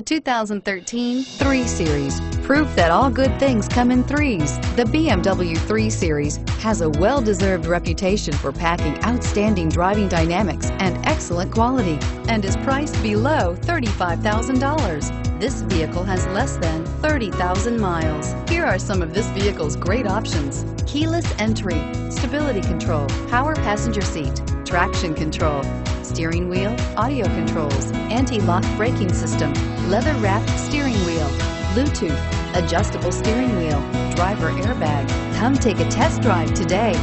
The 2013 3 Series. Proof that all good things come in threes. The BMW 3 Series has a well-deserved reputation for packing outstanding driving dynamics and excellent quality and is priced below $35,000. This vehicle has less than 30,000 miles. Here are some of this vehicle's great options. Keyless entry, stability control, power passenger seat, traction control, steering wheel, audio controls, anti-lock braking system, leather-wrapped steering wheel, Bluetooth, adjustable steering wheel, driver airbag. Come take a test drive today.